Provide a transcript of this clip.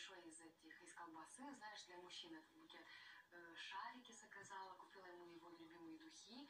большой из этих, из колбасы, знаешь, для мужчин этот букет. Э, шарики заказала, купила ему его любимые духи.